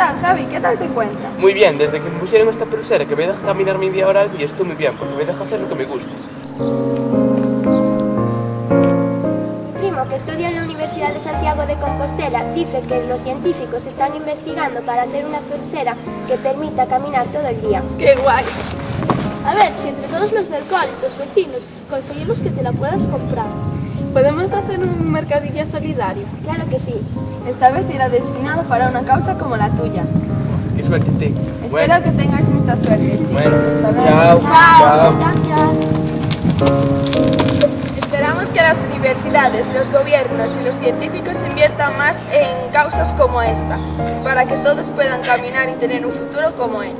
tal, Javi? ¿Qué tal te encuentras? Muy bien, desde que me pusieron esta pulsera que me deja caminar media hora al día estoy muy bien, porque me deja hacer lo que me gusta. primo, que estudia en la Universidad de Santiago de Compostela, dice que los científicos están investigando para hacer una pulsera que permita caminar todo el día. ¡Qué guay! A ver, si entre todos los del col y los vecinos conseguimos que te la puedas comprar. ¿Podemos hacer un mercadillo solidario? Claro que sí. Esta vez irá destinado para una causa como la tuya. Qué suerte tengo. Espero Bueno, que tengáis mucha suerte, chicos. bueno, Hasta luego. chao. chao. Gracias. Esperamos que las universidades, los gobiernos y los científicos inviertan más en causas como esta, para que todos puedan caminar y tener un futuro como él.